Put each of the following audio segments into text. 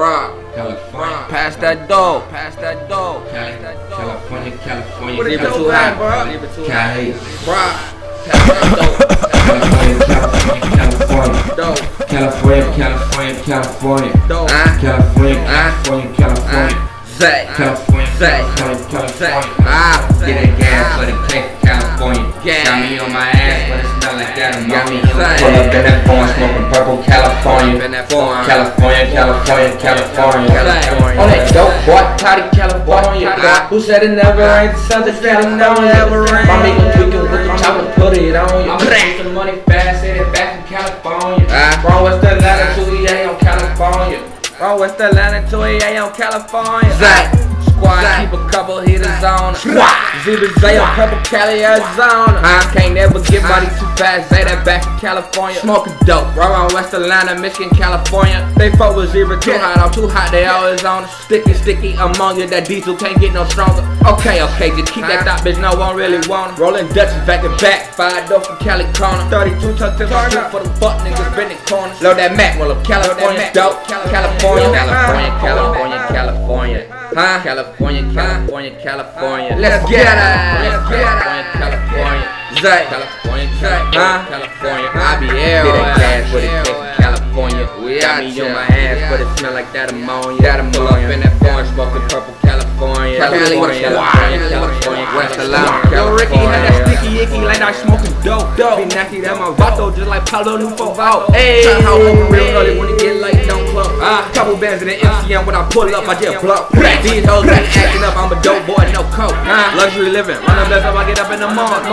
Bruh. California. Pass that dough. Pass that dough. Pass that dough. California, California. What is Leave it dope too at, high, bro? Leave it too high. Cali. Bruh. Pass that California, California, California. dough. Dough. California, California, California. Dough. California, California, Ah. California. Zay. California, Zay. California, Zay. California. Ah. Get that gas for the click, California. Gas. Got me on my ass, but it smell like that Got me inside. Pull up in that phone, smoking purple, California. In. California, California, California. California. On that dope boy, Toddy, California. Ah. Who said it never rains? Southern California. never rains. My nigga tweaking with the chopper, put it on you. I'm making money fast, say it back from California. From West Atlanta to EA on California. From West Atlanta to EA on California. Zay. Squad, keep a couple hitters on. Squad. Zebra Zay on Purple Cali, Arizona. I can't never get body too fast. Zay that back in California. Smoking dope. Right around West Atlanta, Michigan, California. They fuck with Zebra too hot. I'm too hot. They always on. Sticky, sticky among you. That diesel can't get no stronger. Okay, okay, just keep that thought, bitch. No one really want 'em. Rolling Dutches back to back. Five door from Cali corner. 32 tucked to street for the butt niggas been in corners. Load that Mac, well, of California dope. California, California, California, California. Huh? California, California, California. Let's get it. Let's get it. California, Zay. California, Zay. Huh? California. I be air. Get that gas for the kick. California. We got me on my ass, but it smell like that ammonia. That ammonia. Pull up in that phone, smoking purple California. California, California, California. Yo, Ricky had that sticky icky like I smoking dope. Dope. Be nasty that my vato just like Pablo Nufo out. Hey, how open real early when it get late, don't club. Ah, couple bands in the MCM when I pull up, I just blow. These hoes been acting up, I'm a dope boy, no coke. Ah, luxury living, run the best up, I get up in the morning.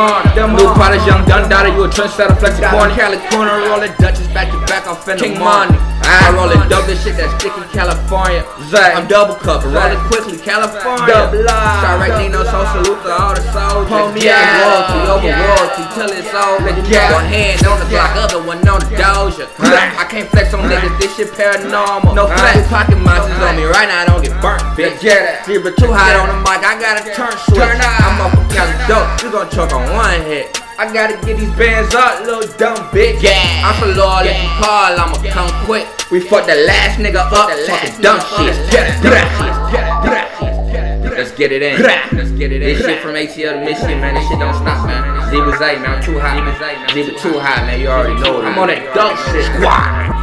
New products, young done daughter, you a trendsetter, flexi corner. Cali corner, rolling Dutchess back to back, I'm finna King money. I rollin' this shit that sticky California. Zay, I'm double cover, rollin' quickly, California. Double right Nino, so salute to all the soldiers. Pull me out, royalty over royalty till it's over. One hand on the block, other one on the doja. I can't flex on niggas, this shit paranormal. No flex, pocket monsters on me. right now, I don't get burnt, bitch. Zebra too hot on the mic, I gotta turn switch. I'm up from Cali dope, you gon' choke on one hit. I gotta get these bands up, little dumb bitch. Yeah. I'm so loyal if you call, I'ma come quick. We fucked the last nigga up, talking dumb shit. Let's get it in. Let's get it in. This shit from ATL to Michigan, man. This shit don't stop, man. Zebra Zay, man. I'm too hot. Zebra too hot, man. You already know it. I'm on that dumb shit. Squad.